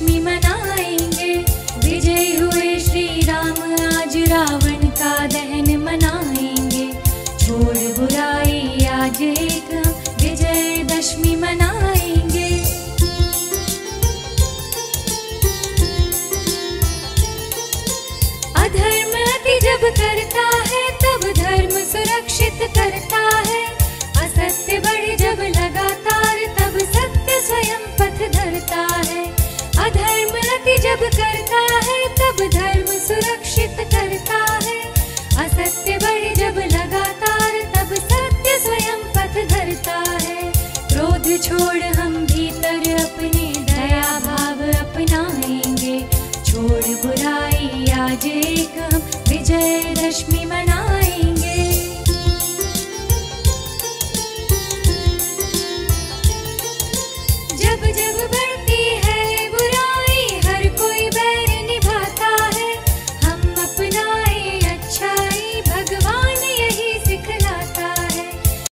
विजयदशमी मनाएँगे। विजय हुए श्री राम आज रावण का दहन मनाएँगे। छोड़ बुराई आज एक जब करता है, तब धर्म सुरक्षित करता है। असत्य बढ़ जब लगातार, तब सत्य स्वयं पथ धरता है। क्रोध छोड़ हम भीतर अपने दया भाव अपनाएँगे। छोड़ बुराई आज एक विजय